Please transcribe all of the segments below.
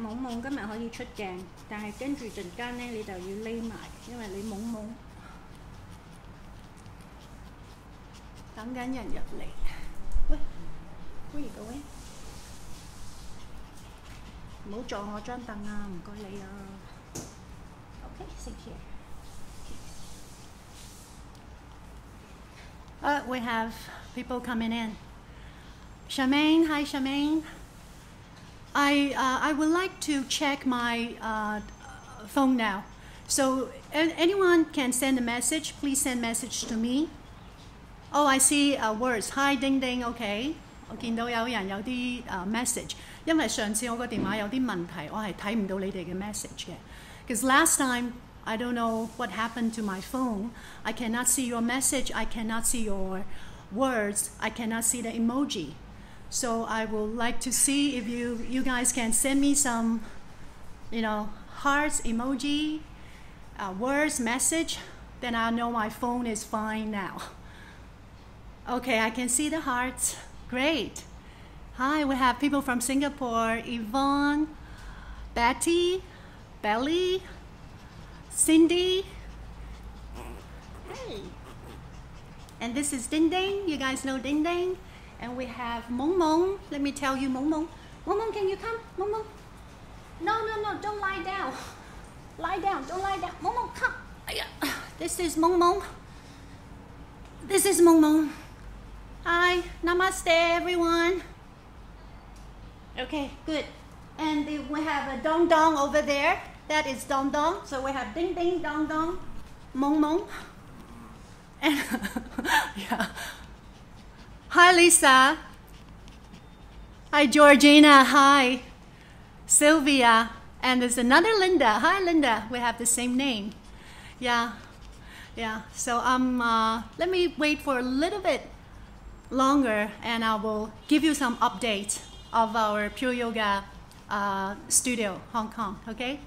懵懵今日可以出鏡，但係跟住陣間咧你就要匿埋，因為你懵懵等緊人入嚟。喂，where you going？唔好撞我張凳啊！唔該你啊。Okay, sit here. Uh, we have people coming in. Charmaine, hi Charmaine. I, uh, I would like to check my uh, phone now. So a- anyone can send a message. Please send message to me. Oh, I see uh, words. Hi, Ding Ding. OK，我见到有人有啲诶、message，因为上次我个电话有啲问题，我系睇唔到你哋嘅 message 嘅。Because last time I don't know what happened to my phone. I cannot see your message. I cannot see your words. I cannot see the emoji. So I would like to see if you you guys can send me some, you know, hearts emoji, uh, words message. Then I know my phone is fine now. Okay, I can see the hearts. Great. Hi, we have people from Singapore. Yvonne, Betty, Belly, Cindy. Hey. And this is Ding Ding. You guys know Ding Ding. And we have Mong Mong. Let me tell you, Mong Mong. Mong Mong, can you come? Mong Mong. No, no, no. Don't lie down. Lie down. Don't lie down. Mong Mong, come. This is Mong Mong. This is Mong Mong. Hi. Namaste, everyone. Okay, good. And we have a Dong Dong over there. That is Dong Dong. So we have Ding Ding, Dong Dong, Mong Mong. And yeah. Hi, Lisa. Hi, Georgina. Hi, Sylvia. And there's another Linda. Hi, Linda. We have the same name. Yeah. Yeah. So um, uh, let me wait for a little bit longer and I will give you some updates of our Pure Yoga uh, studio, Hong Kong. Okay?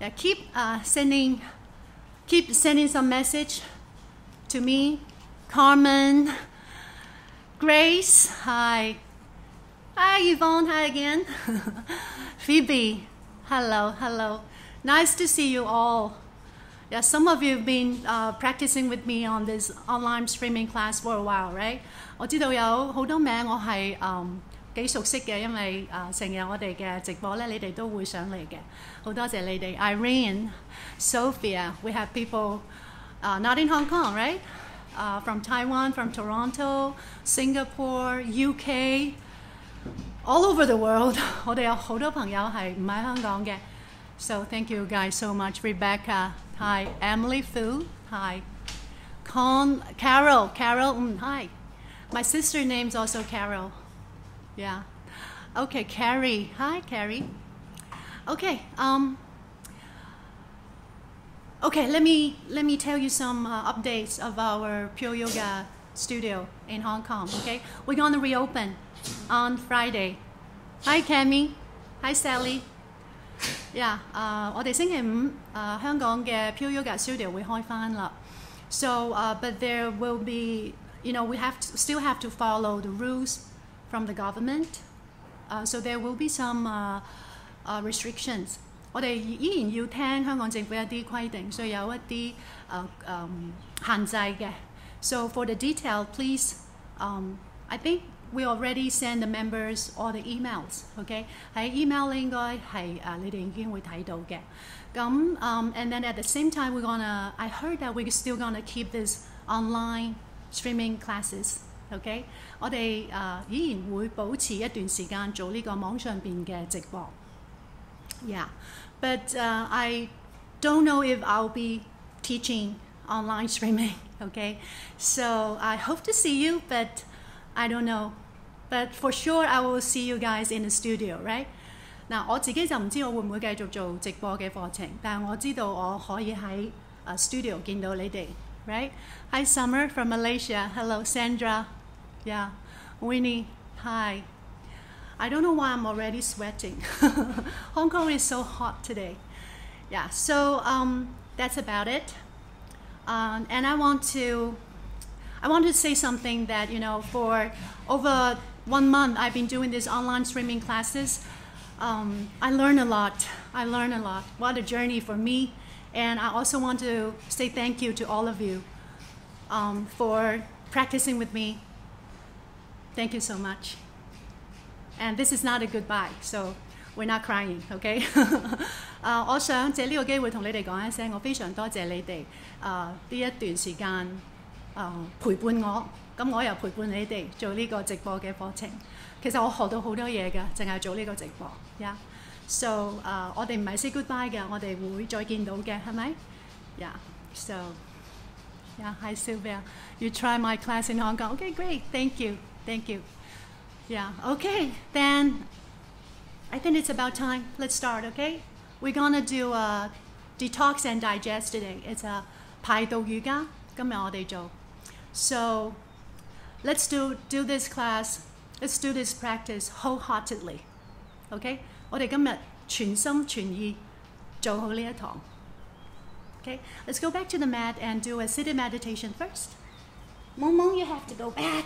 Yeah, keep uh, sending, keep sending some message to me, Carmen, Grace. Hi. Hi, Yvonne. Hi again. Phoebe. Hello. Hello. Nice to see you all. Yeah, some of you have been uh, practicing with me on this online streaming class for a while, right? 我知道有好多名我系诶几熟悉嘅，因为诶成日我哋嘅直播咧，你哋都会上嚟嘅。好多谢你哋，Irene、Sophia。We have people uh, not in Hong Kong, right? Uh, from Taiwan, from Toronto, Singapore, UK, all over the world 我哋有好多朋友系唔喺香港嘅。So thank you guys so much, Rebecca. Hi, Emily Fu. Hi, Con Carol. Carol. mm, hi. My sister name's also Carol. Yeah. Okay, Carrie. Hi, Carrie. Okay. Um. Okay, let me let me tell you some uh, updates of our Pure Yoga studio in Hong Kong. Okay, we're gonna reopen on Friday. Hi, Cammy. Hi, Sally. Yeah，啊、我哋星期五啊、香港嘅 Pure Yoga Studio 会开翻啦。So, uh, but there will be, you know, we have to still have to follow the rules from the government. Uh, so there will be some uh, uh, restrictions. 我哋依然要聽香港政府一啲規定，所以有一啲誒誒限制嘅。So for the detail, please, um, I think we already send the members all the emails. OK，喺 email 咧應該係誒你哋已經會睇到嘅。咁 um, and then at the same time, we're gonna. I heard that we're still gonna keep this online streaming classes. OK，我哋誒、依然會保持一段時間做呢個網上邊嘅直播。Yeah, but uh, I don't know if I'll be teaching online streaming. Okay, so I hope to see you, but I don't know. But for sure, I will see you guys in the studio, right? 嗱，我自己就唔知我会唔会继续做直播嘅课程，但系我知道我可以喺诶 studio 见到你哋，right? Hi Summer from Malaysia. Hello Sandra. Yeah. Winnie. Hi. I don't know why I'm already sweating. Hong Kong is so hot today. Yeah, so um, that's about it. Um, and I want to, I want to say something that you know, for over one month I've been doing these online streaming classes. Um, I learned a lot. I learned a lot. What a journey for me. And I also want to say thank you to all of you um, for practicing with me. Thank you so much. And this is not a goodbye, so we're not crying, okay? 啊、我想借呢個機會同你哋講一聲，我非常多謝你哋啊呢一段時間啊、陪伴我，咁我又陪伴你哋做呢個直播嘅課程。其實我學到好多嘢㗎，淨係做呢個直播。Yeah. So 啊、我哋唔係 say goodbye 嘅，我哋會再見到嘅，係咪？Yeah. So yeah. Hi Sylvia. You try my class in Hong Kong. Okay, great. Thank you. Thank you. Yeah. Okay. Then I think it's about time. Let's start, okay? We're gonna do a detox and digest today. It's a 排毒瑜伽，今日我哋做。So let's do do this class. Let's do this practice wholeheartedly. Okay? 我哋今日全心全意做好呢一堂。Okay? Let's go back to the mat and do a seated meditation first. Mong Mong, you have to go back.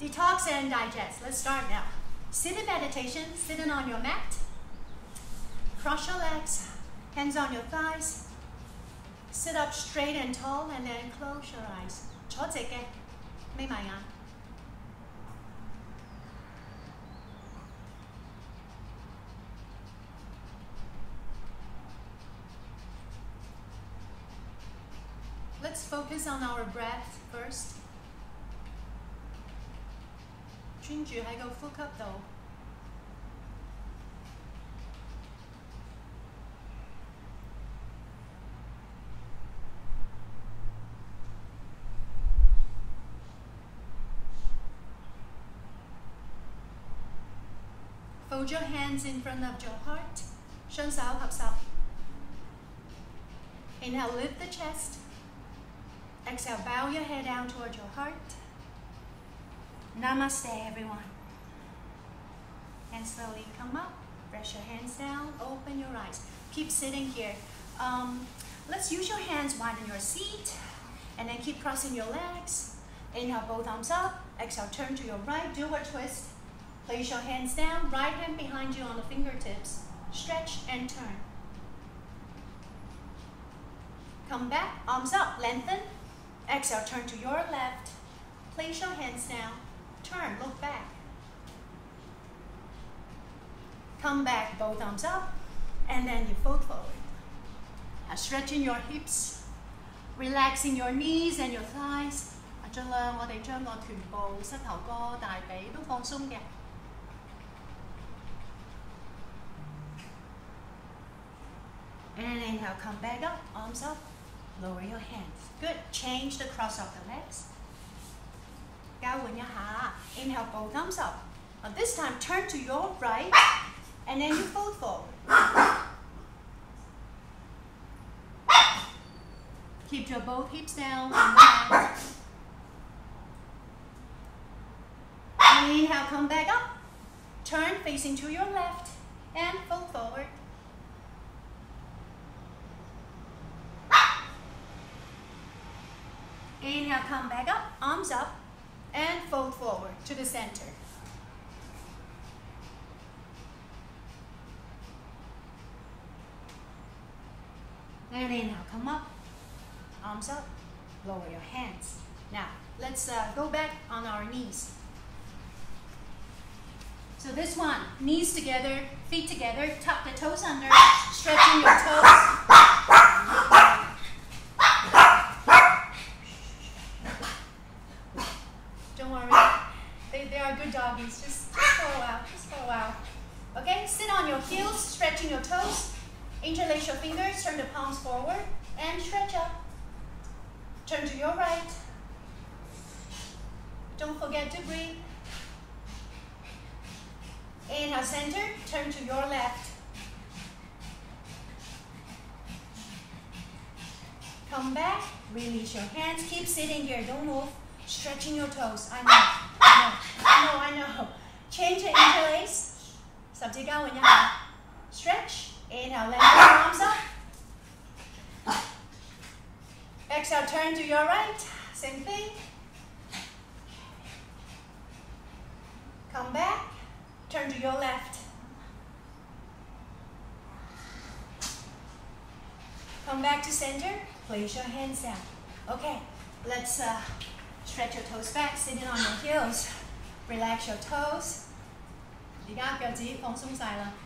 Detox and digest. Let's start now. Seated meditation, sitting on your mat. Cross your legs, hands on your thighs. Sit up straight and tall and then close your eyes. 坐直嘅，眯埋眼。Let's focus on our breath first. 专注喺个呼吸度。Fold your hands in front of your heart，双手合十。Inhale, lift the chest. Exhale, bow your head down toward your heart. Namaste, everyone. And slowly come up. Press your hands down. Open your eyes. Keep sitting here. Um, let's use your hands widen your seat, and then keep crossing your legs. Inhale, both arms up. Exhale, turn to your right. Do a twist. Place your hands down. Right hand behind you on the fingertips. Stretch and turn. Come back. Arms up. Lengthen. Exhale, turn to your left. Place your hands down. Turn, look back. Come back, both arms up, and then you fold forward. Now stretching your hips, relaxing your knees and your thighs. 啊尽量我哋将个臀部、膝头哥、大髀都放松嘅。And inhale, come back up, arms up, lower your hands. Good. Change the cross of the legs. 交换一下，inhale both arms up. Now this time turn to your right, and then you fold forward. Keep your both hips down and back. Inhale, come back up. Turn facing to your left and fold forward. Inhale, come back up, arms up, and fold forward to the center. And inhale, come up, arms up, lower your hands. Now, let's uh, go back on our knees. So this one, knees together, feet together, tuck the toes under, stretching your toes. Just, just for a while. Just for a while. Okay? Sit on your heels, stretching your toes. Interlace your fingers, turn the palms forward, and stretch up. Turn to your right. Don't forget to breathe. Inhale, center, turn to your left. Come back, release your hands, keep sitting here, don't move. Stretching your toes. I know, I know, Change the interlace. Chỉ cao nha. Stretch. Inhale, lift your arms up. Exhale, turn to your right. Same thing. Come back. Turn to your left. Come back to center. Place your hands down. Okay, let's uh, stretch your toes back, sitting on your heels. Relax your toes. Đi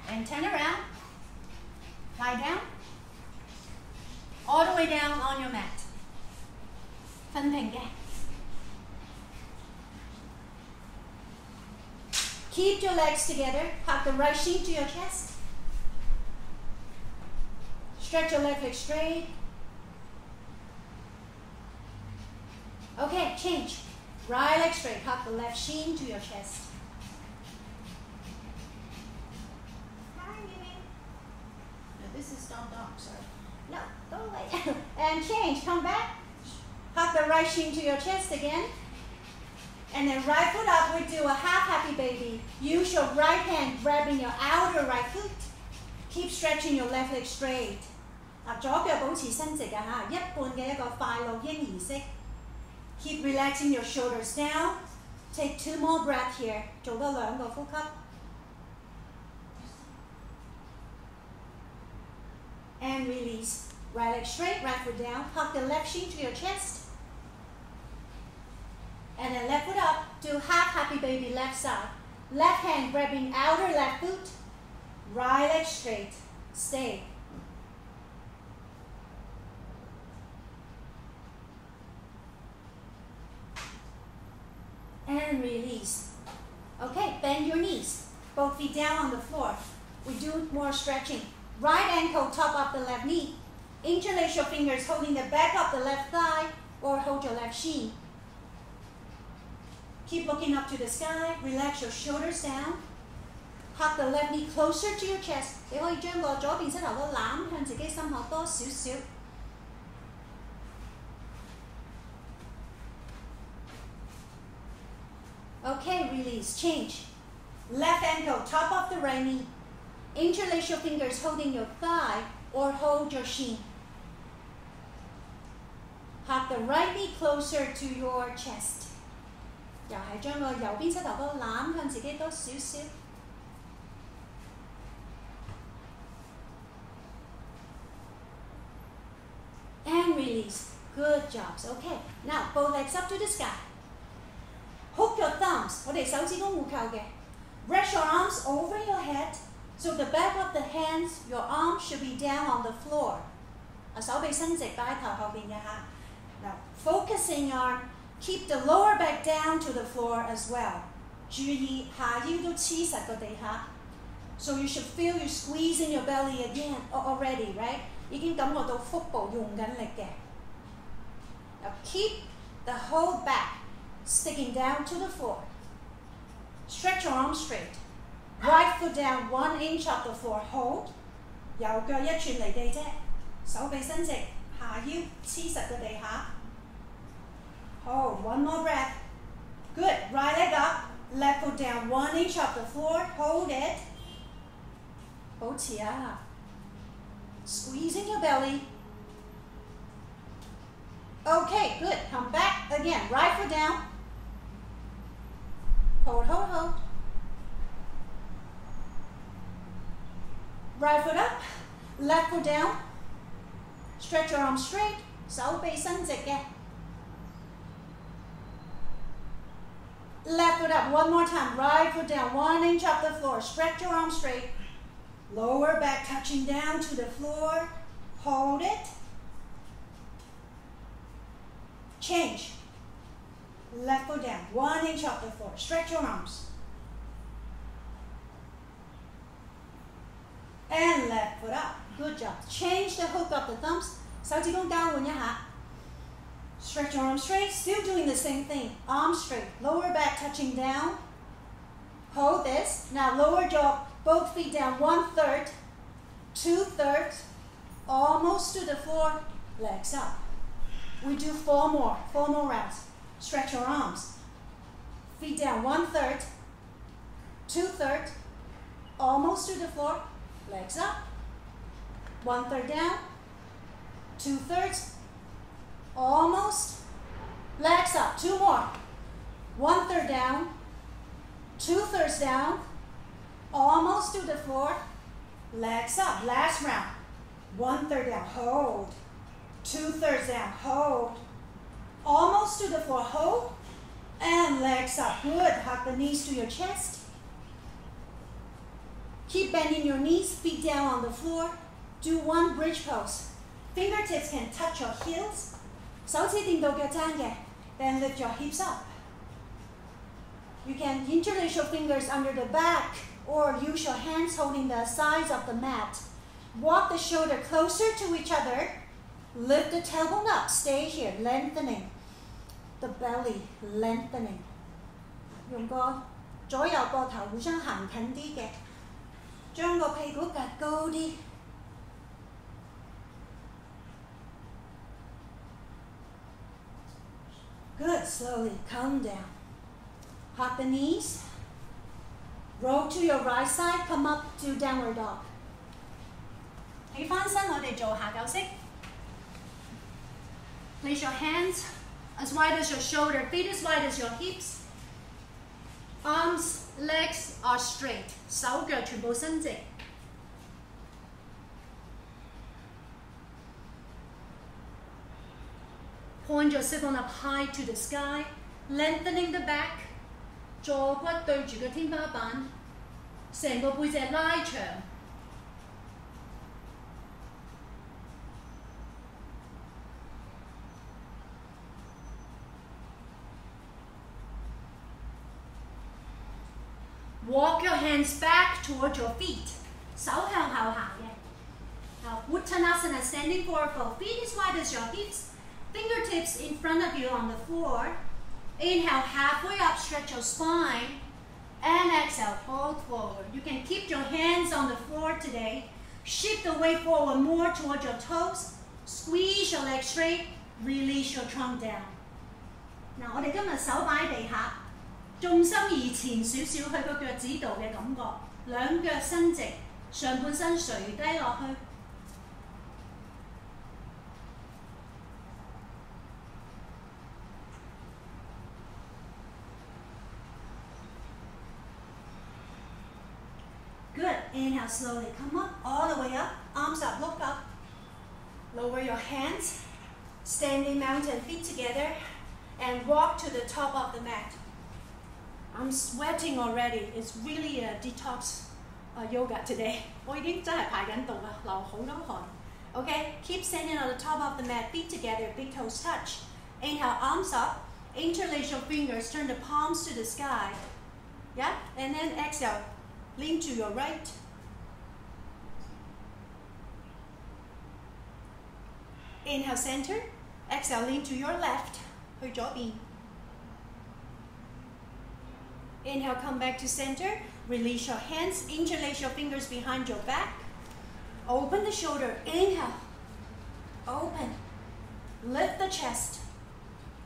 and turn around. Lie down. All the way down on your mat. Phân. Keep your legs together. Hug the right shin to your chest. Stretch your left leg straight. Okay, change. Right leg straight. Hug the left shin to your chest. Hi, Mimi. No, this is not dog, sorry. No, go away. and change. Come back. Hug the right shin to your chest again. And then right foot up, we do a half happy baby. Use your right hand grabbing your outer right foot. Keep stretching your left leg straight. 嗱，左脚保持伸直嘅吓，一半嘅一个快乐婴儿式。 Keep relaxing your shoulders down. Take two more breaths here. 做多两个呼吸。And release. Right leg straight, right foot down. Hug the left shin to your chest. And then left foot up. Do half happy baby left side. Left hand grabbing outer left foot. Right leg straight. Stay. And release. Okay, bend your knees. Both feet down on the floor. We do more stretching. Right ankle top of the left knee. Interlace your fingers holding the back of the left thigh or hold your left shin. Keep looking up to the sky. Relax your shoulders down. Hug the left knee closer to your chest。你可以将个左边膝头哥揽向自己心口多少少。 Okay, release. Change. Left ankle, top of the right knee. Interlace your fingers holding your thigh or hold your shin. Hug the right knee closer to your chest. 又系将个右边膝头哥揽向自己多少少。And release. Good jobs. Okay. Now both legs up to the sky. Hook your thumbs. 我哋手指公互扣嘅。Rest your arms over your head. So the back of the hands, your arms should be down on the floor. 啊，手臂伸直摆喺头后边嘅吓。Now focusing on keep the lower back down to the floor as well. 注意下腰都黐实个地下。So you should feel you squeezing your belly again already, right? 已经感觉到腹部用紧力嘅。Now keep the whole back sticking down to the floor. Stretch your arms straight. Right foot down one inch off the floor. Hold. 右脚一寸离地啫，手臂伸直，下腰黐实个地下。Hold. One more breath. Good. Right leg up. Left foot down one inch off the floor. Hold it. 保持啊。Squeezing your belly. Okay, good. Come back again. Right foot down. Hold, hold, hold. Right foot up. Left foot down. Stretch your arms straight. 手臂伸直嘅。Left foot up. One more time. Right foot down. One inch off the floor. Stretch your arms straight. Lower back touching down to the floor. Hold it. Change. Left foot down. One inch off the floor. Stretch your arms. And left foot up. Good job. Change the hook of the thumbs. 手指公交换一下。Stretch Stretch your arms straight. Still doing the same thing. Arms straight. Lower back touching down. Hold this. Now lower jaw, both feet down. One third, two thirds, almost to the floor. Legs up. We do four more. Four more rounds. Stretch your arms. Feet down. One third, two thirds, almost to the floor. Legs up. One third down. Two thirds, almost. Legs up. Two more. One third down Two thirds down, almost to the floor. Legs up. Last round. One third down. Hold. Two thirds down. Hold Almost to the floor. Hold. And legs up. Good. Hug the knees to your chest. Keep bending your knees, feet down on the floor. Do one bridge pose. Fingertips can touch your heels. 手指掂到脚踭嘅，then lift your hips up. You can interlace your fingers under the back or use your hands holding the sides of the mat. Walk the shoulder closer to each other. Lift the tailbone up. Stay here, lengthening. The belly lengthening. 用个左右膊头互相行近啲嘅，将个屁股趌高啲。Good. Slowly come down. Hug the knees. Roll to your right side, come up to downward dog. 起翻身，我哋做下狗式。 Place your hands as wide as your shoulder, feet as wide as your hips. Arms, legs are straight. 手腳全部伸直。Point your sit bones up high to the sky, lengthening the back. 坐骨對住個天花板，成個背脊拉長。Walk your hands back toward your feet，手向后行嘅。Now, Uttanasana, standing forward, both feet as wide as your hips, fingertips in front of you on the floor. Inhale, halfway up, stretch your spine. And exhale, fold forward. You can keep your hands on the floor today. Shift the weight forward more towards your toes. Squeeze your legs straight. Release your trunk down. 嗱，我哋今日手摆地下， 重心移前少少去个脚趾度嘅感觉，两脚伸直，上半身垂低落去。Good. Inhale slowly. Come up, all the way up. Arms up, look up. Lower your hands. Standing mountain, feet together. And walk to the top of the mat. I'm sweating already. It's really a detox uh, yoga today. Okay, keep standing on the top of the mat, feet together, big toes touch. Inhale, arms up. Interlace your fingers, turn the palms to the sky. Yeah, and then exhale, Lean to your right. Inhale, center. Exhale, lean to your left. 去左边. Inhale, come back to center. Release your hands. Interlace your fingers behind your back. Open the shoulder. Inhale. Open. Lift the chest.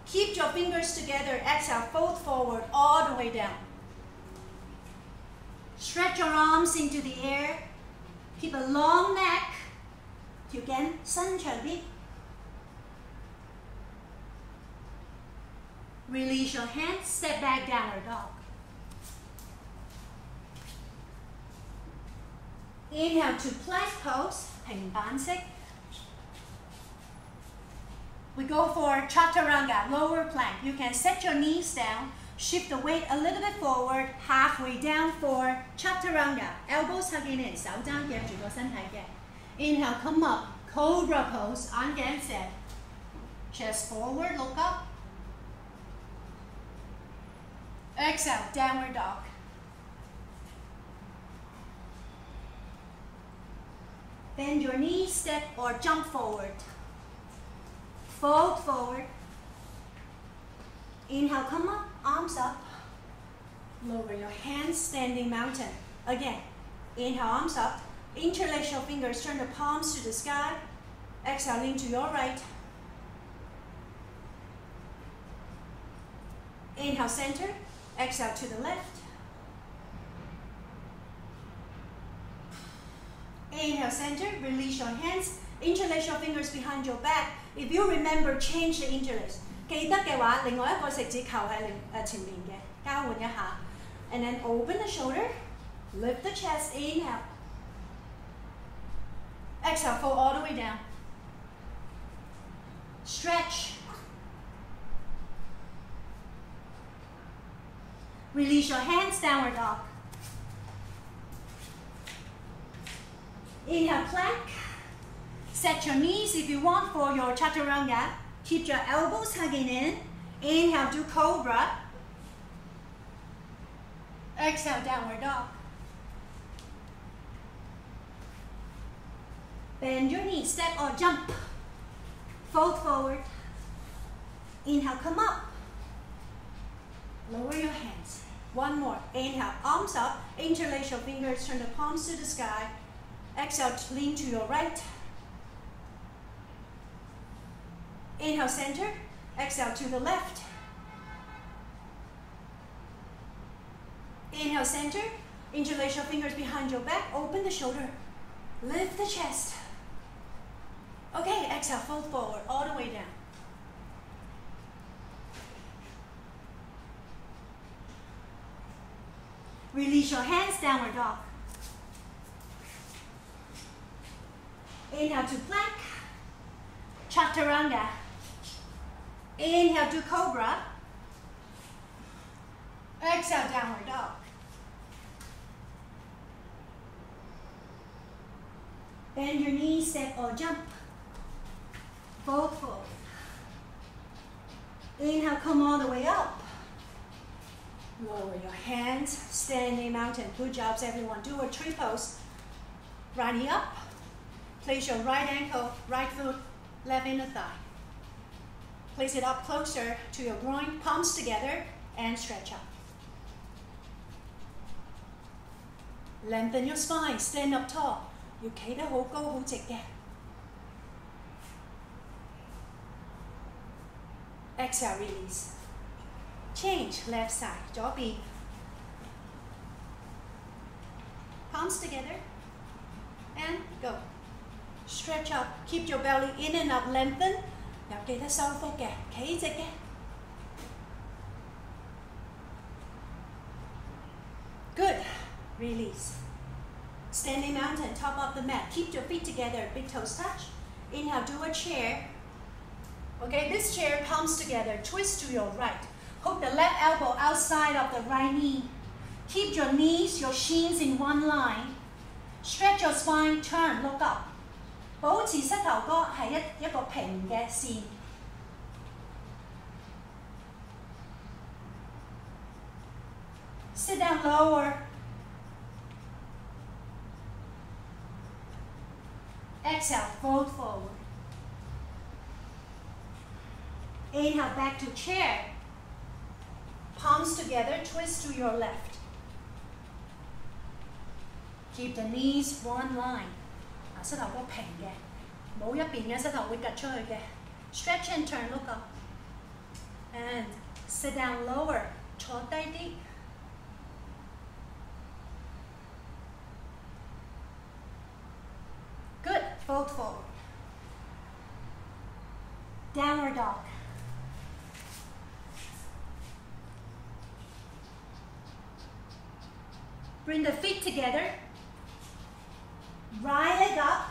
Keep your fingers together. Exhale, fold forward all the way down. Stretch your arms into the air. Keep a long neck. 条颈伸长啲。Release your hands, step back downward dog. Inhale to plank pose, 平板式. We go for chaturanga, lower plank. You can set your knees down Shift the weight a little bit forward, halfway down for chaturanga. Elbows hugging in, 手踭夹住个身体嘅。Inhale, come up, cobra pose, 眼镜蛇。Chest forward, look up. Exhale, downward dog. Bend your knees, step or jump forward. Fold forward. Inhale, come up, arms up. Lower your hands, standing mountain. Again, inhale, arms up. Interlace your fingers, turn the palms to the sky. Exhale, lean to your right. Inhale, center. Exhale to the left. Inhale, center. Release your hands. Interlace your fingers behind your back. If you remember, change the interlace. 记得嘅话，另外一个食指扣喺另诶前面嘅，交换一下。And then open the shoulder, lift the chest, inhale. Exhale, fold all the way down. Stretch. Release your hands, downward dog. Inhale, plank. Set your knees if you want for your chaturanga. Keep your elbows hugging in. Inhale, do cobra. Exhale, downward dog. Bend your knees, step or jump. Fold forward. Inhale, come up. Lower your hands. One more. Inhale, arms up. Interlace your fingers, turn the palms to the sky. Exhale, lean to your right. Inhale, center. Exhale to the left. Inhale, center. Interlace your fingers behind your back. Open the shoulder. Lift the chest. Okay, exhale, fold forward all the way down. Release your hands, downward dog. Inhale to plank. Chaturanga. Inhale to cobra. Exhale, downward dog. Bend your knees, step or jump. Fold forward. Inhale, come all the way up. Lower your hands, standing mountain. Good jobs, everyone. Do a tree pose. Knee up. Place your right ankle, right foot, left inner thigh. Place it up closer to your groin, palms together, and stretch up. Lengthen your spine, stand up tall. 要企得好高好直嘅。Exhale, release. Change left side, 左边。Palms together and go. Stretch up, keep your belly in and up, lengthen. 又记得收腹嘅，企直嘅。Good. Release. Standing mountain, top of the mat. Keep your feet together, big toes touch. Inhale, do a chair. Okay, this chair palms together, twist to your right. Hook the left elbow outside of the right knee. Keep your knees, your shins in one line. Stretch your spine, turn, look up. 保持膝头哥系一一个平嘅线。Sit down lower. Exhale, fold forward. Inhale, back to chair. Palms together, twist to your left. Keep the knees one line. 啊，膝头哥平嘅，冇一边嘅膝头会趌出去嘅。Stretch and turn, look up. And sit down lower. 坐低啲。Good. Fold forward. Downward dog. Bring the feet together. Right leg up.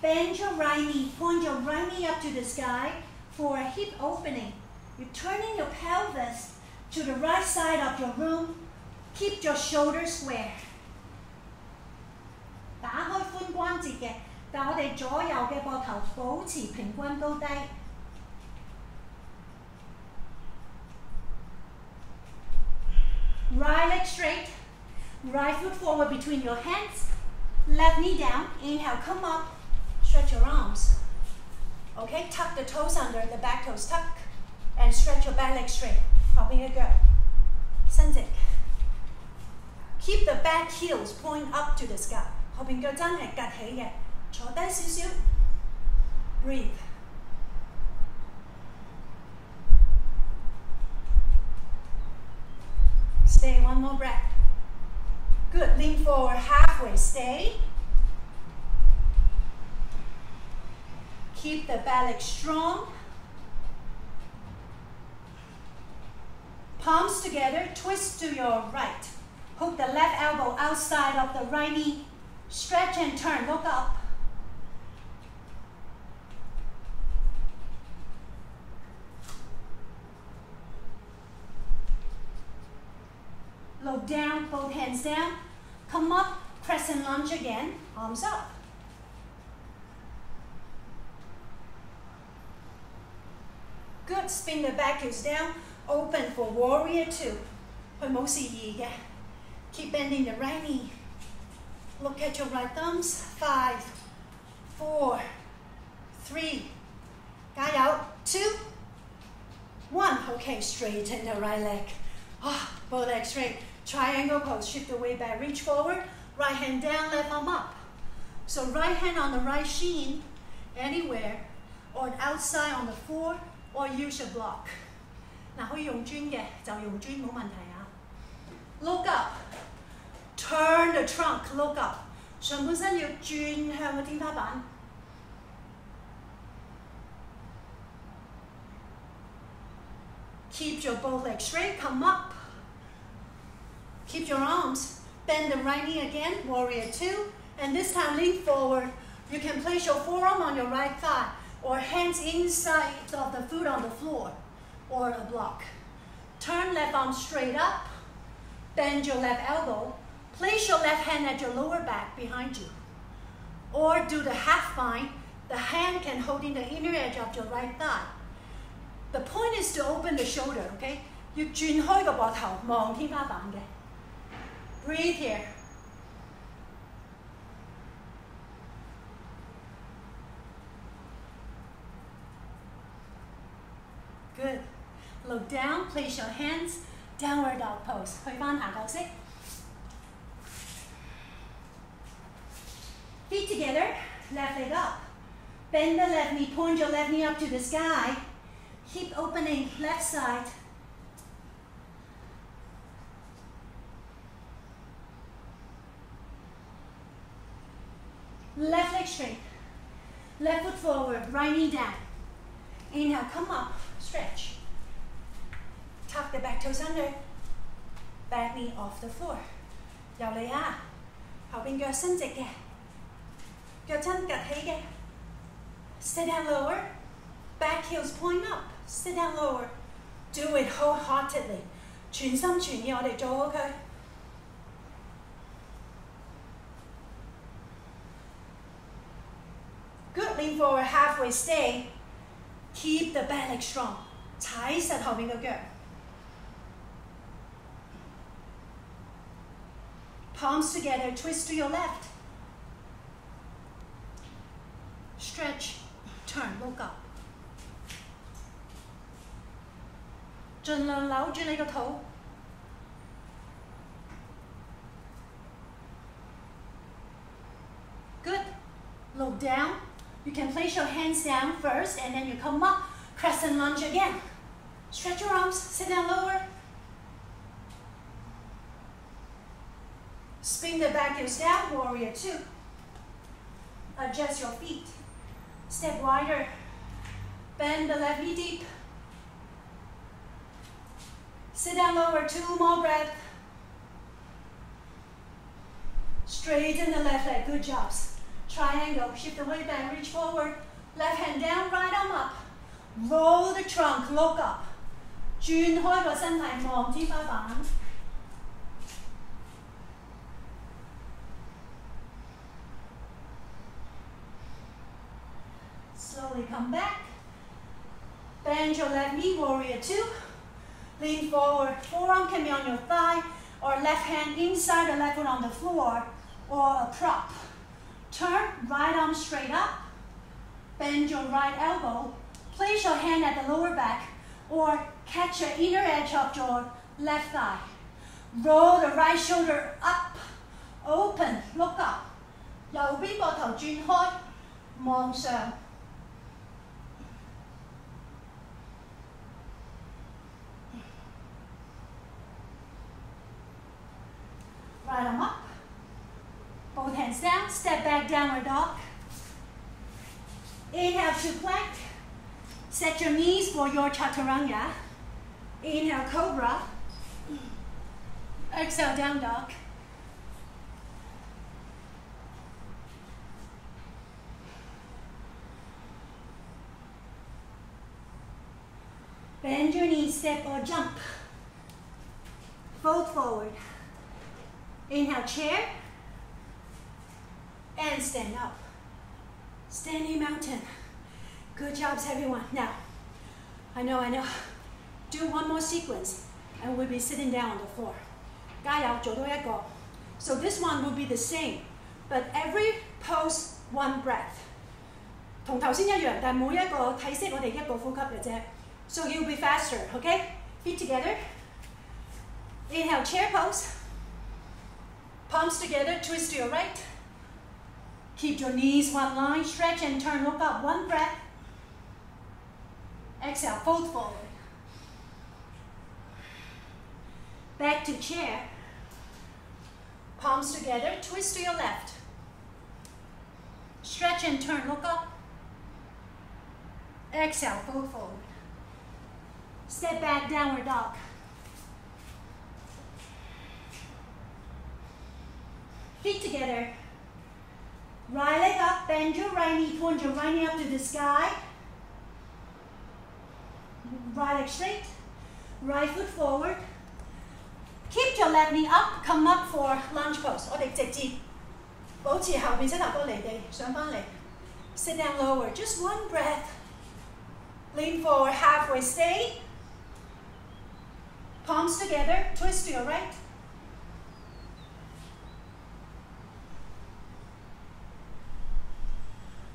Bend your right knee. Point your right knee up to the sky for a hip opening. You're turning your pelvis to the right side of your room. Keep your shoulders square. 打开髋关节嘅，但我哋左右嘅膊头保持平均高低。Right leg straight, right foot forward between your hands, left knee down, inhale, come up, stretch your arms. Okay, tuck the toes under, the back toes tuck. and stretch your back leg straight. 后边嘅脚伸直。Keep the back heels point up to the sky。后边脚真系趌起嘅，坐低少少。Breathe。Stay one more breath. Good. Lean forward halfway. Stay. Keep the back strong. Palms together, twist to your right. Hook the left elbow outside of the right knee. Stretch and turn, look up. Look down, both hands down. Come up, crescent lunge again, arms up. Good, spin the back heels down, open for warrior two. Keep bending the right knee. Look at your right thumbs. Five, four, three, got out, two, one. Okay, straighten the right leg. Ah, both legs straight. Triangle pose. Shift the weight back. Reach forward. Right hand down, left arm up. So right hand on the right shin, anywhere, or outside on the floor, or use a block. 嗱，可以用砖嘅就用砖冇问题啊。Look up, turn the trunk, look up。上半身要转向个天花板。Keep your both legs straight, come up. Keep your arms. Bend the right knee again, warrior two. And this time lean forward. You can place your forearm on your right thigh or hands inside of the foot on the floor or a block. Turn left arm straight up. Bend your left elbow. Place your left hand at your lower back behind you. Or do the half bind. The hand can hold in the inner edge of your right thigh. The point is to open the shoulder, okay? 要转开个膊头望天花板嘅。 Breathe here. Good. Look down, place your hands, downward dog pose. 去翻下角式。Feet together, left leg up. Bend the left knee, point your left knee up to the sky. Keep opening left side. Left leg straight. Left foot forward, right knee down. Inhale, come up, stretch. Tuck the back toes under. Back knee off the floor. 由嚟啊，后边脚伸直嘅，脚踭趌起嘅。Sit down lower. Back heels point up. Sit down lower. Do it wholeheartedly. 全心全意我哋做好佢。 Good, lean forward, halfway stay. Keep the back leg strong. 踩实后面嘅脚。Palms together, twist to your left. Stretch, turn, look up. 尽量扭住你个肚。Good. Look down. You can place your hands down first and then you come up, crescent lunge again. Stretch your arms, sit down lower. Spin the back heels down, warrior two. Adjust your feet. Step wider. Bend the left knee deep. Sit down lower, two more breaths. Straighten the left leg, good jobs Triangle, shift the weight back, reach forward. Left hand down, right arm up. Roll the trunk, look up. 转开个身体望天花板。Slowly come back. Bend your left knee, warrior two. Lean forward. Forearm can be on your thigh or left hand inside the left foot on the floor or a prop. Turn, right arm straight up. Bend your right elbow. Place your hand at the lower back. or catch the inner edge of your left thigh. Roll the right shoulder up, open, look up. 右边膊头转开，望上。Right arm up. Both hands down. Step back, downward dog. Inhale to plank. Set your knees for your chaturanga. Inhale, cobra. Exhale, down dog. Bend your knees, step or jump. Fold forward. Inhale, chair And stand up. Standing mountain. Good jobs, everyone. Now, I know, I know. Do one more sequence, and we'll be sitting down on the floor. 加油，做多一个. So this one will be the same, but every pose one breath. 同头先一样，但每一个体式我哋一个呼吸嘅啫。So you'll be faster, okay? Feet together. Inhale, chair pose. Palms together, twist to your right. Keep your knees one line, stretch and turn, look up, one breath. Exhale, fold forward. Back to chair. Palms together, twist to your left. Stretch and turn, look up. Exhale, fold forward. Step back, downward dog. Feet together. Right leg up, bend your right knee, point your right knee up to the sky. Right leg straight. Right foot forward. Keep your left knee up, come up for lunge pose. 我哋直接保持后边膝头哥离地，上翻嚟。Sit down lower, just one breath. Lean forward, halfway stay. Palms together, twist to your right.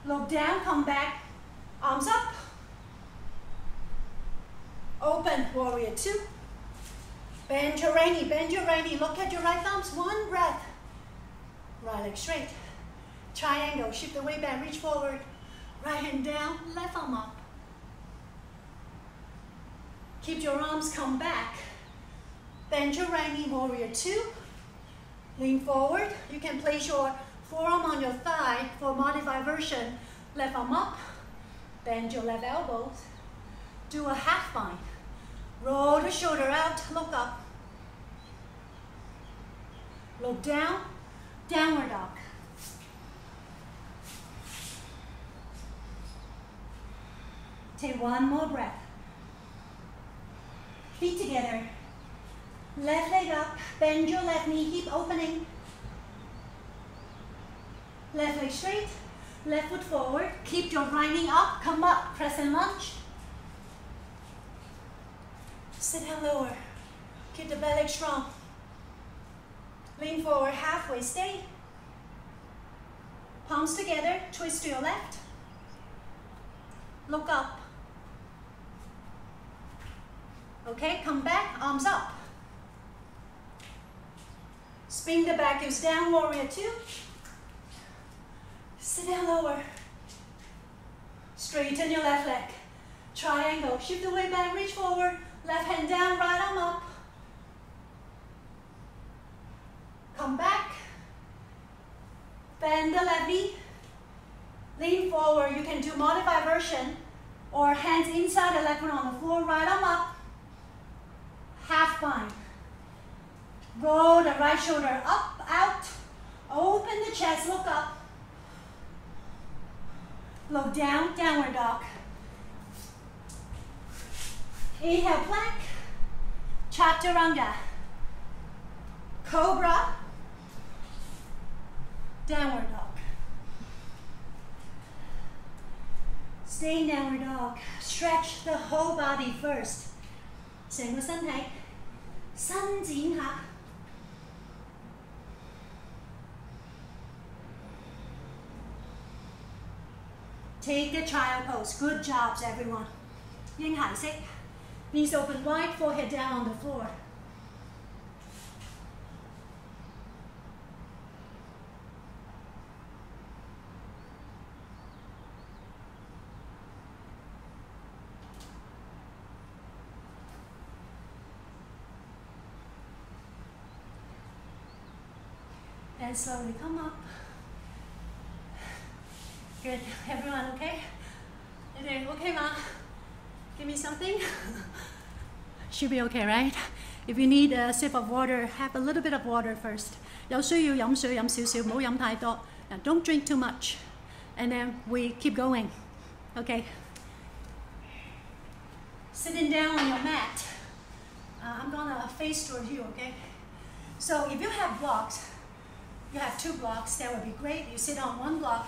Look down, come back, arms up. Open, warrior two. Bend your knee, bend your knee. Look at your right thumbs, one breath. Right leg straight. Triangle, shift the weight back, reach forward. Right hand down, left arm up. Keep your arms come back. Bend your right knee, warrior two. Lean forward. You can place your forearm on your thigh for modified version. Left arm up. Bend your left elbows. Do a half bind. Roll the shoulder out, look up. Look down, downward dog. Take one more breath. Feet together. Left leg up, bend your left knee, keep opening. Left leg straight, left foot forward. Keep your right up, come up, press and lunge. Sit down lower. Keep the belly strong. Lean forward halfway, stay. Palms together, twist to your left. Look up. Okay, come back, arms up. Spin the back hips down, warrior two. Sit down lower. Straighten your left leg. Triangle, shift the weight back, reach forward. Left hand down, right arm up. Come back. Bend the left knee. Lean forward. You can do modified version or hands inside the left one on the floor, right arm up. Half bind. Roll the right shoulder up, out. Open the chest, look up. Look down, downward dog. Inhale, plank. Chaturanga. Cobra. Downward dog. Stay in downward dog. Stretch the whole body first. 成个身体伸展下。 Take a child pose. Good jobs, everyone. Ying Hai Sik. Knees open wide, forehead down on the floor. and slowly come up Good. Everyone okay? You doing okay, Ma? Give me something. Should be okay, right? If you need a sip of water, have a little bit of water first. 有需要饮水饮少少，唔好饮太多。Now don't drink too much. And then we keep going. Okay. Sitting down on your mat. Uh, I'm gonna face toward you, okay? So if you have blocks, you have two blocks, that would be great. You sit on one block,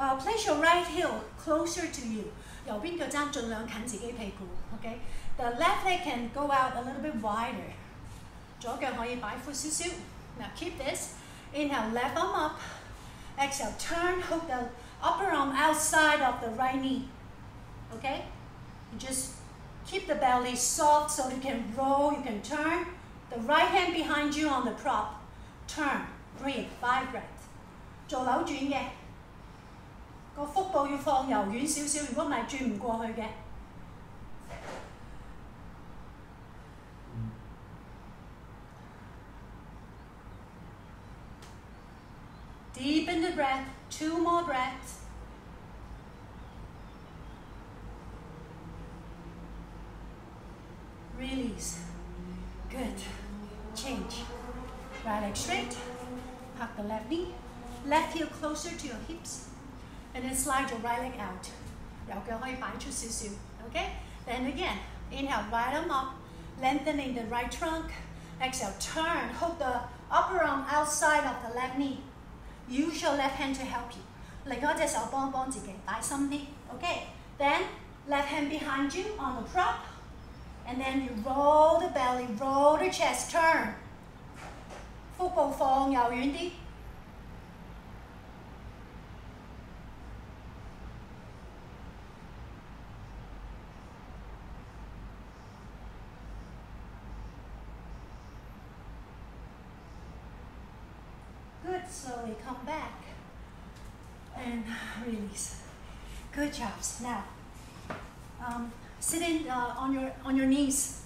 Uh, place your right heel closer to you. 右边脚踭尽量近自己屁股，OK？The left leg can go out a little bit wider，左脚可以摆阔少少。Now keep this. Inhale, left arm up. Exhale, turn, hook the upper arm outside of the right knee. Okay? You just keep the belly soft so you can roll, you can turn. The right hand behind you on the prop. Turn, breathe, five breaths. 做扭转嘅。 个腹部要放柔软少少，如果唔系转唔过去嘅。Deepen the breath, two more breaths. Release. Good. Change. Right leg straight. Hug the left knee. Left heel closer to your hips and then slide your right leg out. Okay. Then again, inhale, right arm up, lengthening the right trunk. Exhale, turn, hold the upper arm outside of the left knee. Use your left hand to help you. 另外一只手帮帮自己，摆深啲。Okay. Then left hand behind you on the prop, and then you roll the belly, roll the chest, turn. 腹部放柔软啲。 release. Good jobs. Now, um, sitting uh, on your on your knees.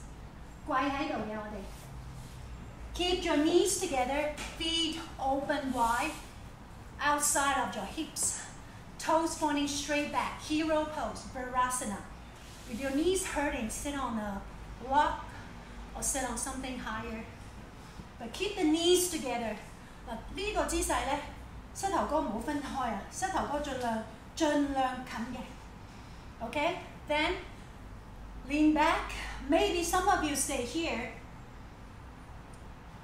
Keep your knees together, feet open wide, outside of your hips. Toes pointing straight back. Hero pose, Virasana. If your knees hurting, sit on a block or sit on something higher. But keep the knees together 嗱呢个姿势咧， 膝头哥唔好分开啊，膝头哥尽量尽量近嘅。Okay, then lean back. Maybe some of you stay here,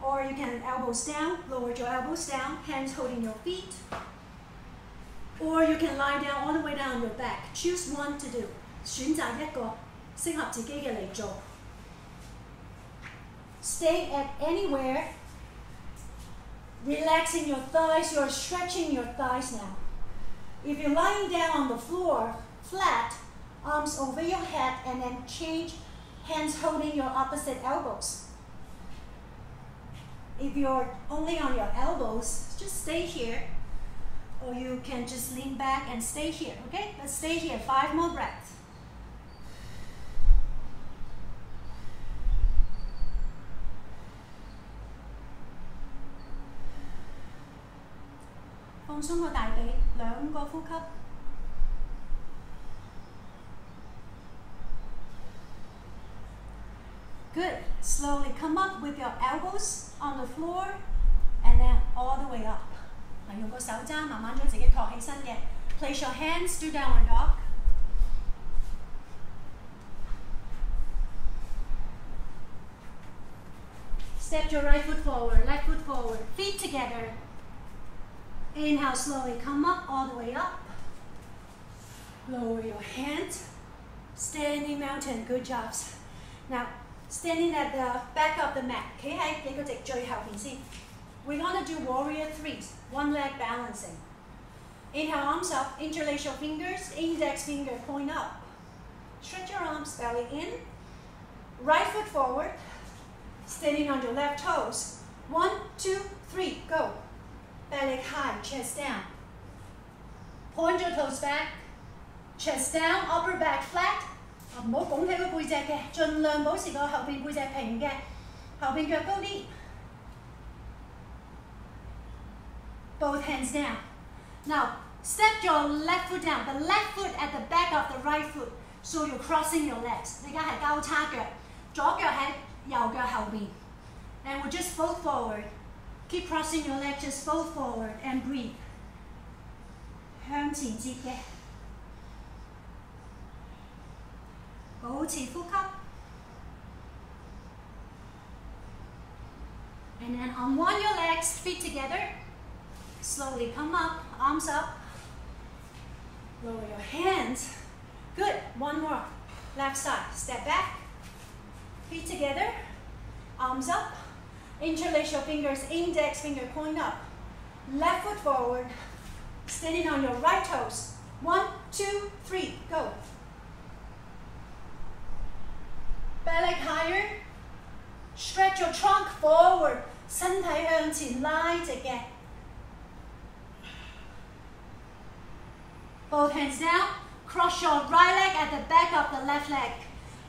or you can elbows down, lower your elbows down, hands holding your feet, or you can lie down all the way down your back. Choose one to do. 选择一个适合自己嘅嚟做。Stay at anywhere Relaxing your thighs, you're stretching your thighs now. If you're lying down on the floor, flat, arms over your head, and then change hands holding your opposite elbows. If you're only on your elbows, just stay here. Or you can just lean back and stay here, okay? Let's stay here, five more breaths. 放松个大髀，两个呼吸。Good. Slowly come up with your elbows on the floor and then all the way up. 嗱，用个手踭慢慢将自己托起身嘅。Place your hands to downward dog. Step your right foot forward, left foot forward, feet together. Inhale slowly, come up all the way up. Lower your hands. Standing mountain, good jobs. Now, standing at the back of the mat. Okay, here, the next final is we are gonna do warrior threes, one leg balancing. Inhale, arms up, interlace your fingers, index finger point up. Stretch your arms, belly in. Right foot forward, standing on your left toes. One, two, three, go Belly high, chest down. Point your toes back, chest down, upper back flat. 唔好拱起个背脊嘅，尽量保持个后边背脊平嘅，后边脚高啲。Both hands down. Now, step your left foot down, the left foot at the back of the right foot, so you're crossing your legs. 你而家系交叉脚，左脚喺右脚后边。And we'll just fold forward. Keep crossing your legs, just fold forward and breathe. 向前接嘅，保持呼吸。And then unwind your legs, feet together. Slowly come up, arms up. Lower your hands. Good. One more. Left side. Step back. Feet together. Arms up. Interlace your fingers. Index finger point up. Left foot forward. Standing on your right toes. One, two, three. Go. Belly higher. Stretch your trunk forward. 身体向前拉直嘅。both hands down. Cross your right leg at the back of the left leg.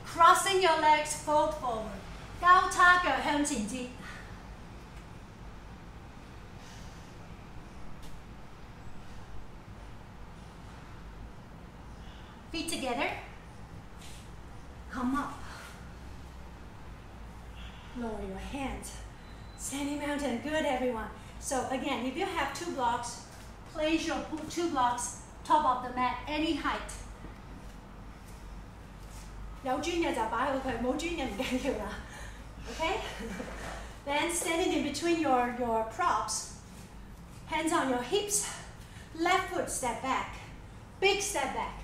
Crossing your legs, fold forward. 交叉脚向前接。 Feet together. Come up. Lower your hands. Standing mountain, good everyone. So again, if you have two blocks, place your two blocks top of the mat, any height. 有磚嘅就擺好佢，冇磚嘅唔緊要啦。Okay? Then standing in between your, your props, hands on your hips, left foot step back, big step back.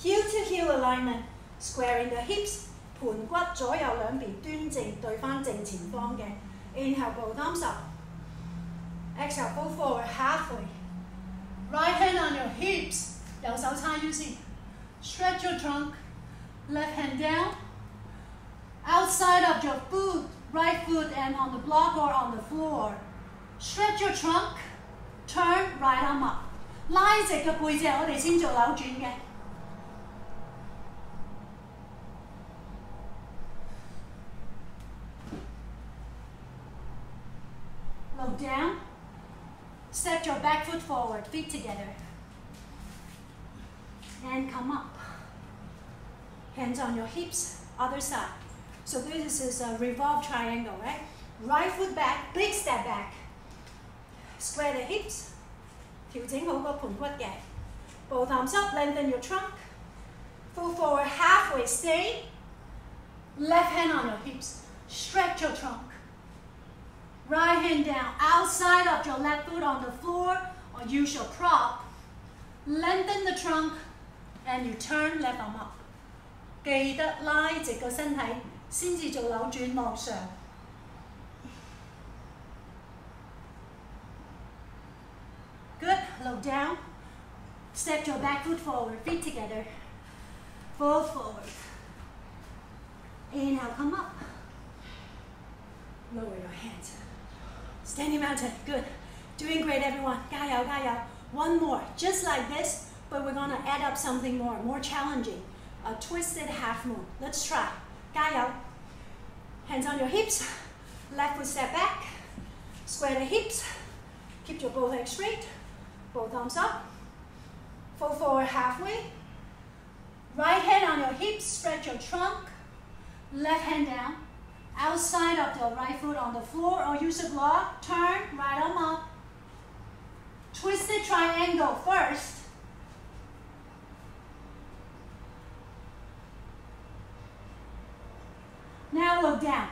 Heel to heel alignment, squaring the hips, 盘骨左右两边端正对翻正前方嘅。Inhale, both arms up. Exhale, fold forward halfway. Right hand on your hips，右手叉腰先。Stretch your trunk. Left hand down. Outside of your foot, right foot and on the block or on the floor. Stretch your trunk. Turn right arm up. 拉直嘅背脊，我哋先做扭转嘅。 Look down. Step your back foot forward, feet together. And come up. Hands on your hips, other side. So this is a revolve triangle, right? Right foot back, big step back. Square the hips. 调整好个盘骨嘅。Both arms up, lengthen your trunk. Full forward, halfway, stay. Left hand on your hips. Stretch your trunk. Right hand down, outside of your left foot on the floor, or use your prop. Lengthen the trunk, and you turn left arm up. 记得拉直个身体，先至做扭转望上。Good. Look down. Step your back foot forward, feet together. Fold forward. Inhale, come up. Lower your hands. Standing mountain, good. Doing great, everyone. 加油，加油. One more, just like this, but we're gonna add up something more, more challenging. A twisted half moon. Let's try. 加油. Hands on your hips. Left foot step back. Square the hips. Keep your both legs straight. Both arms up. Fold forward halfway. Right hand on your hips. Spread your trunk. Left hand down outside of the right foot on the floor or use a block, turn, right arm up. Twisted triangle first. Now Now look down.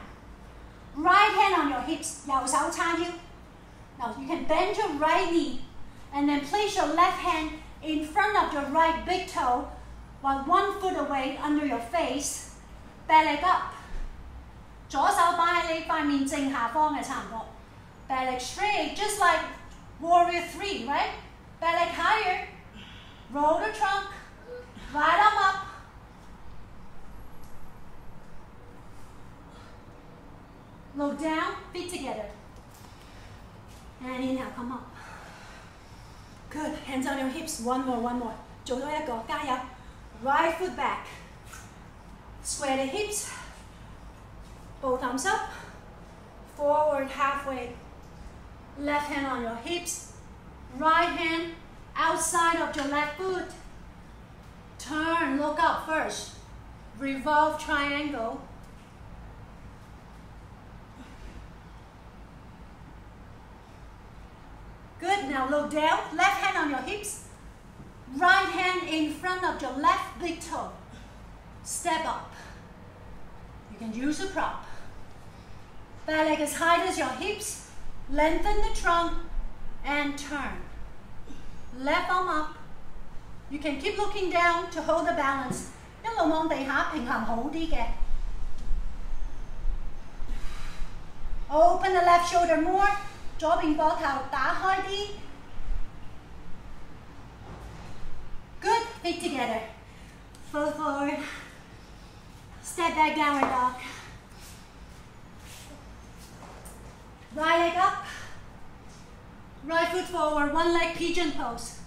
Right hand on your hips, 右手叉腰. Now you can bend your right knee and then place your left hand in front of your right big toe while one foot away under your face. Back leg up. 左手摆喺你块面正下方嘅差唔多。Back leg straight, just like warrior three, right? Back leg higher. Roll the trunk. Right arm up. Look down, feet together. And inhale, come up. Good. Hands on your hips. One more, one more. 做多一个，加油。Right foot back. Square the hips. Both arms up. Forward halfway. Left hand on your hips. Right hand outside of your left foot. Turn, look up first. Revolve triangle. Good, now look down. Left hand on your hips. Right hand in front of your left big toe. Step up. You can use a prop. Back leg as high as your hips. Lengthen the trunk and turn. Left arm up. You can keep looking down to hold the balance. 一路望地下平衡好啲嘅。Open the left shoulder more. 左边膊头打开啲。Good, feet together. Foot forward. Step back downward dog. Right leg up. Right foot forward, one leg pigeon pose.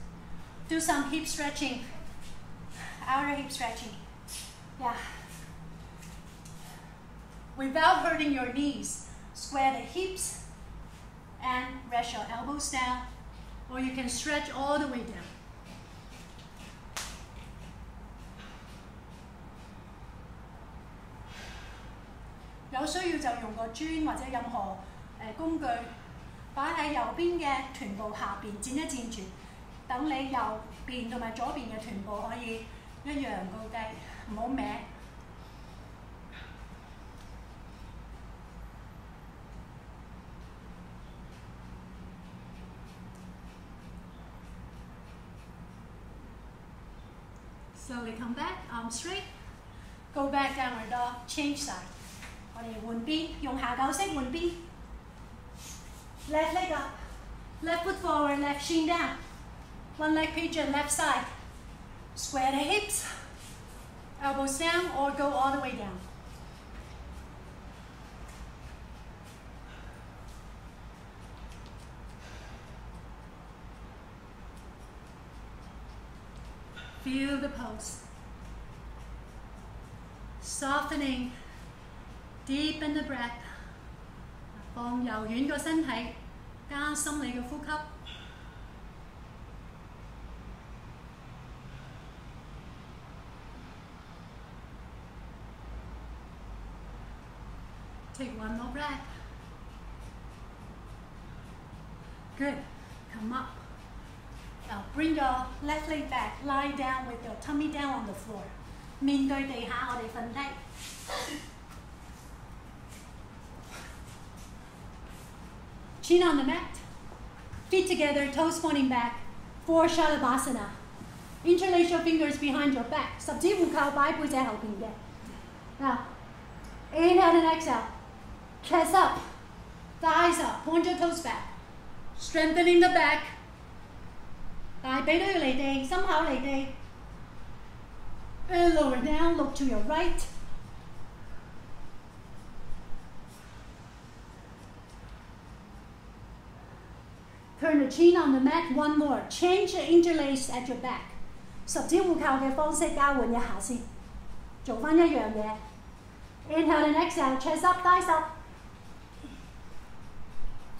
Do some hip stretching. Outer hip stretching. Yeah. Without hurting your knees, square the hips and rest your elbows down, or you can stretch all the way down. Nếu 需要就用个砖或者任何 誒、呃、工具擺喺右邊嘅臀部下邊，墊一墊住，等你右邊同埋左邊嘅臀部可以一樣高低，唔好歪。Slowly come back, arms straight. Go back downward dog, change side. 我哋換邊，用下九式換邊。 Left leg up, left foot forward, left shin down. One leg pigeon, left side. Square the hips, elbows down or go all the way down. Feel the pulse. Softening, deepen the breath. 放柔软个身体，加深你嘅呼吸。Take one more breath. Good. Come up. Now bring your left leg back, lie down with your tummy down on the floor. 面对地下，我哋瞓低。 Chin on the mat, feet together, toes pointing back Four Shalabhasana. Interlace your fingers behind your back. Sub ji wu kao bai zai. Now, inhale and exhale. Chest up, thighs up, point your toes back. Strengthening the back. Thigh bay to your lay day, somehow lay day. And lower down, look to your right. Turn the chin on the mat one more. Change the interlace at your back. 十指互靠嘅方式交换一下先，做翻一样嘢。Inhale and exhale, chest up, thighs up.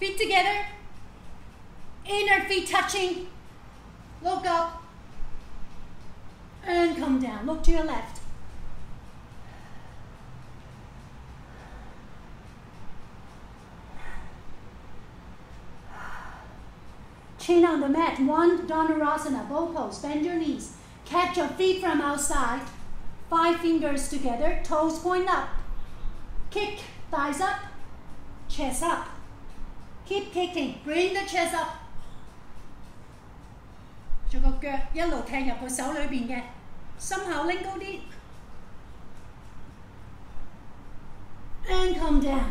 Feet together. Inner feet touching. Look up. And come down. Look to your left. Chin on the mat. One Dhanurasana, bow pose. Bend your knees. Catch your feet from outside. Five fingers together. Toes point up. Kick thighs up, chest up. Keep kicking, bring the chest up. 做个脚一路踢入个手里边嘅，心口拎高啲。And come down.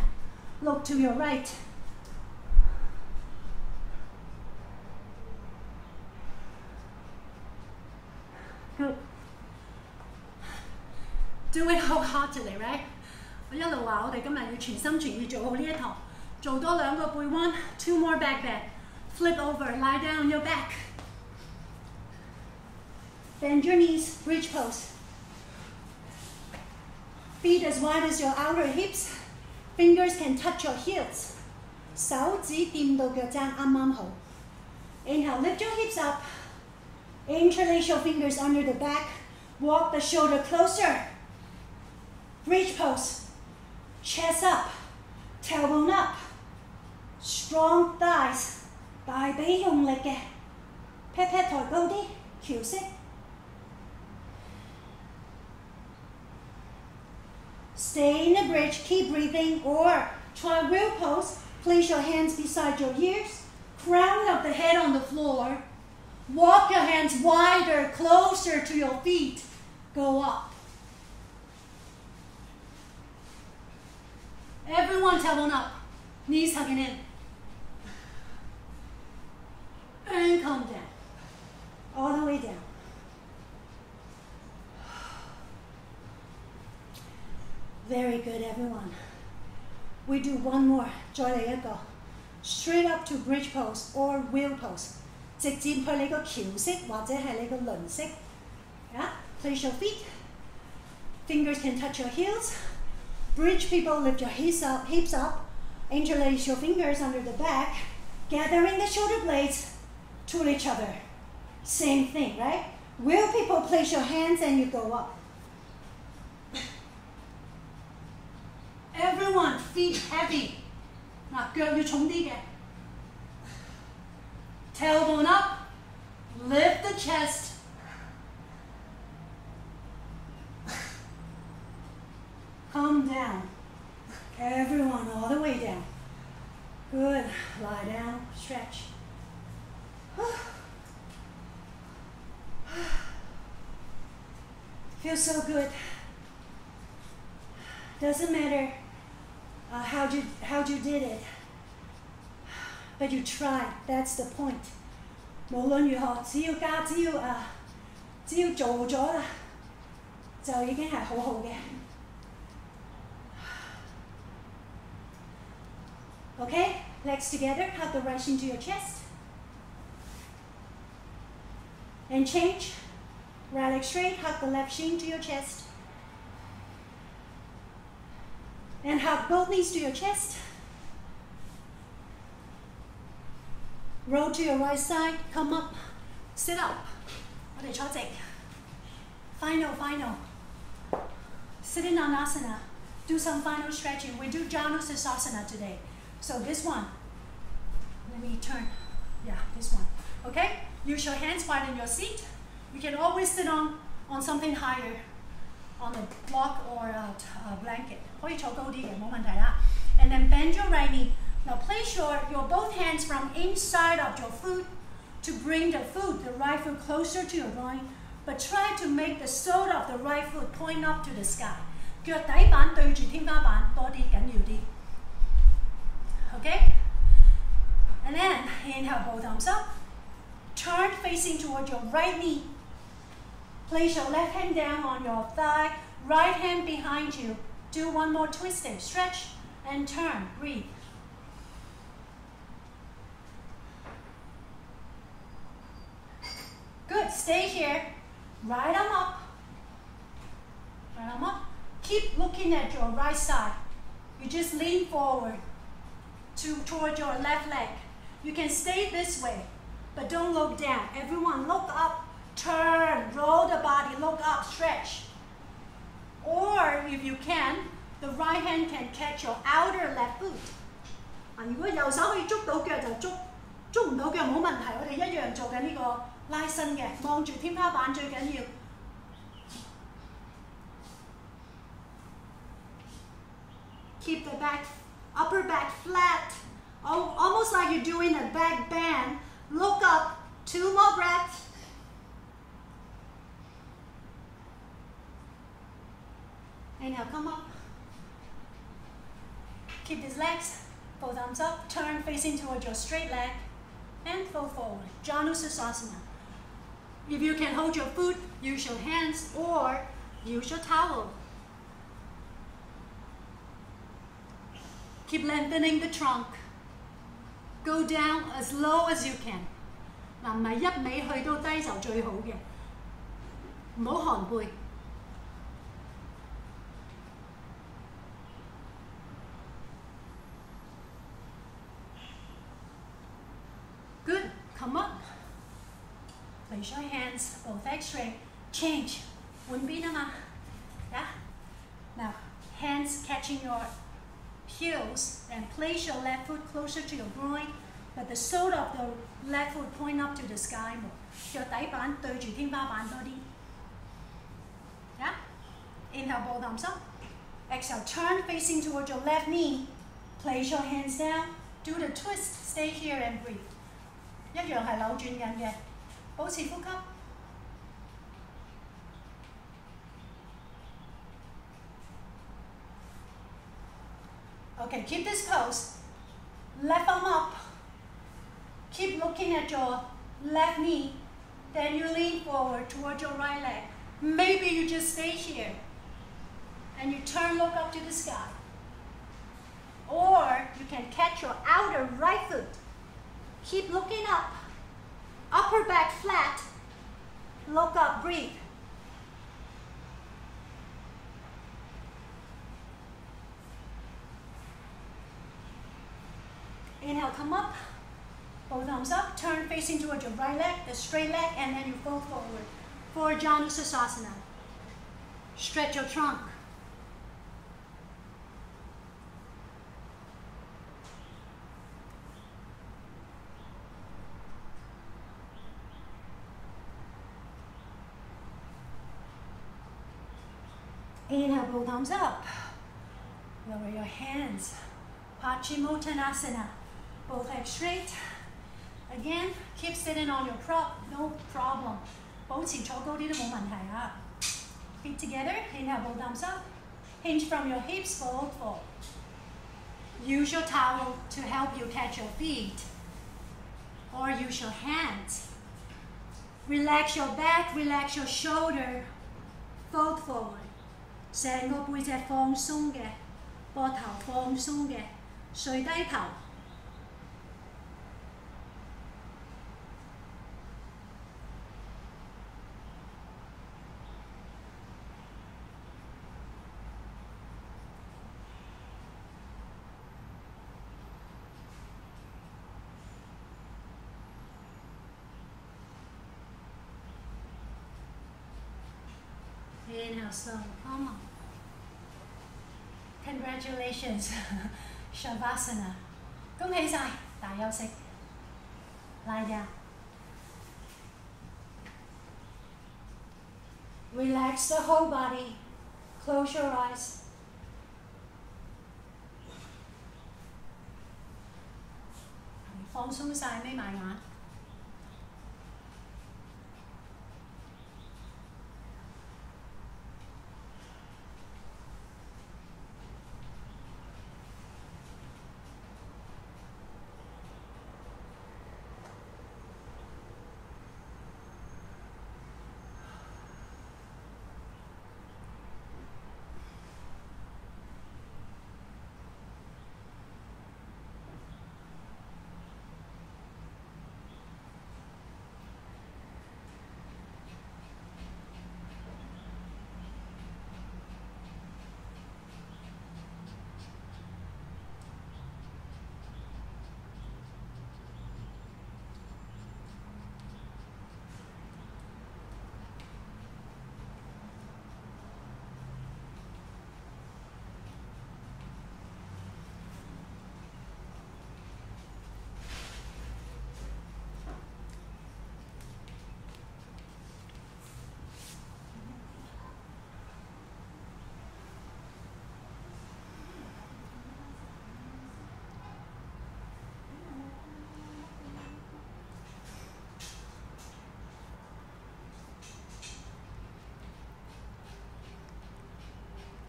Look to your right. Do it wholeheartedly, right? 我一路话我哋今日要全心全意做好呢一堂，做多两个背弯，two more back bend, flip over, lie down on your back. Bend your knees, bridge pose. Feet as wide as your outer hips. Fingers can touch your heels. 手指掂到脚踭啱啱好。Inhale, lift your hips up. Interlace your fingers under the back. Walk the shoulder closer. Bridge pose. Chest up. Tailbone up. Strong thighs. Đại 髀用力嘅。pat eh. Cue Stay in the bridge, keep breathing, or try wheel pose. Place your hands beside your ears, crown of the head on the floor. Walk your hands wider, closer to your feet. Go up. Everyone tailbone up, knees hugging in. And come down. All the way down. Very good, everyone. We do one more. 再嚟一个 straight up to bridge pose or wheel pose，直接去你个桥式或者系你个轮式。Yeah, place your feet. Fingers can touch your heels. Bridge people lift your hips up, hips up. Interlace your fingers under the back, gathering the shoulder blades to each other. Same thing, right? Wheel people place your hands and you go up. Everyone, feet heavy. 嗱，脚要重啲嘅。Tailbone up, lift the chest. Come down. Everyone, all the way down. Good. Lie down, stretch. Feels so good. Doesn't matter uh, how you how you did it, but you tried. That's the point. 无论如何，只要加，只要啊，只要做咗啦，就已经系好好嘅。 Okay, legs together, hug the right into your chest. And change, right leg straight, hug the left shin to your chest. And hug both knees to your chest. Roll to your right side, come up, sit up. 我哋坐直，final final. Sitting on asana, do some final stretching. We do Janu Sirsasana today. So this one, let me turn. Yeah, this one. Okay? Use your hands wide in your seat. You can always sit on, on something higher, on a block or a, a blanket. 可以坐高啲嘅，冇问题啦。And then bend your right knee. Now place your, your both hands from inside of your foot to bring the foot, the right foot closer to your groin, but try to make the sole of the right foot point up to the sky. 脚底板对住天花板多啲，紧要啲。 Okay? And then inhale both arms up. Turn facing toward your right knee. Place your left hand down on your thigh, right hand behind you. Do one more twisting. Stretch and turn. Breathe. Good. Stay here. Right arm up. Right arm up. Keep looking at your right side. You just lean forward to toward your left leg. You can stay this way, but don't look down. Everyone look up, turn, roll the body, look up, stretch. Or if you can, the right hand can catch your outer left foot. 啊，如果右手可以捉到脚就捉，捉唔到脚冇问题。我哋一样做紧呢个拉伸嘅，望住天花板最紧要。 Keep the back, upper back flat. Almost like you're doing a back bend. Look up. Two more breaths. Inhale, come up. Keep these legs, both arms up, turn facing towards your straight leg, and fold forward. Janu Sirsasana. If you can hold your foot, use your hands or use your towel. Keep lengthening the trunk. Go down as low as you can. 嗱，唔系一味去到低就最好嘅，唔好寒背。Good. Come up. Place your hands both leg straight. Change. 换边啊嘛。Yeah. Now, hands catching your heels and place your left foot closer to your groin, but the sole of the left foot point up to the sky more. 脚底板对住天花板多啲。Yeah. Inhale, both arms up. Exhale, turn facing towards your left knee. Place your hands down. Do the twist. Stay here and breathe. 一样系扭转紧嘅，保持呼吸。 Okay, keep this pose. Left arm up. Keep looking at your left knee. Then you lean forward towards your right leg. Maybe you just stay here and you turn, look up to the sky. Or you can catch your outer right foot Keep looking up. Upper back flat. Look up, breathe. Inhale, come up. Both arms up. Turn facing towards your right leg, the straight leg, and then you fold forward for Janu Sirsasana. Stretch your trunk. Inhale, both arms up. Lower your hands. Paschimottanasana Both legs straight. Again, keep sitting on your prop, no problem. 保持坐高啲都冇问题啊。Feet together, inhale, both arms up. Hinge from your hips, fold forward. Use your towel to help you catch your feet. Or use your hands. Relax your back, relax your shoulder. Fold forward. 成个背脊放松嘅，膊头放松嘅，垂低头。 Inhale, slow. Come on. Congratulations, Shavasana. 恭喜晒，大休息。Lie down. Relax the whole body. Close your eyes. Phong 放松晒，眯埋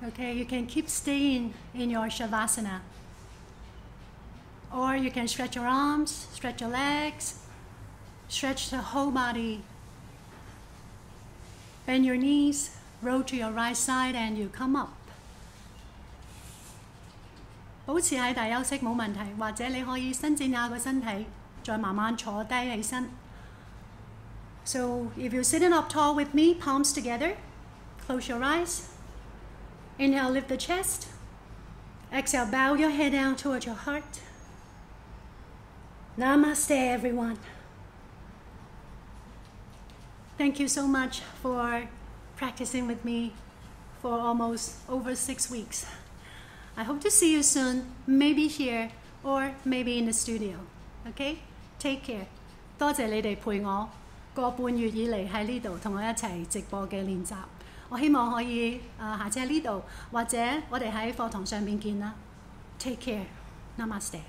Okay, you can keep staying in your Shavasana. Or you can stretch your arms, stretch your legs, stretch the whole body. Bend your knees, roll to your right side, and you come up. 保持喺大休息冇问题，或者你可以伸展下个身体，再慢慢坐低起身。So if you're sitting up tall with me, palms together, close your eyes. Inhale, lift the chest. Exhale, bow your head down towards your heart. Namaste, everyone. Thank you so much for practicing with me for almost over six weeks. I hope to see you soon, maybe here or maybe in the studio. Okay? Take care. 多谢你哋陪我个半月以嚟喺呢度同我一齐直播嘅练习。 我希望可以誒、呃、下次喺呢度，或者我哋喺課堂上面見啦。Take care. Namaste.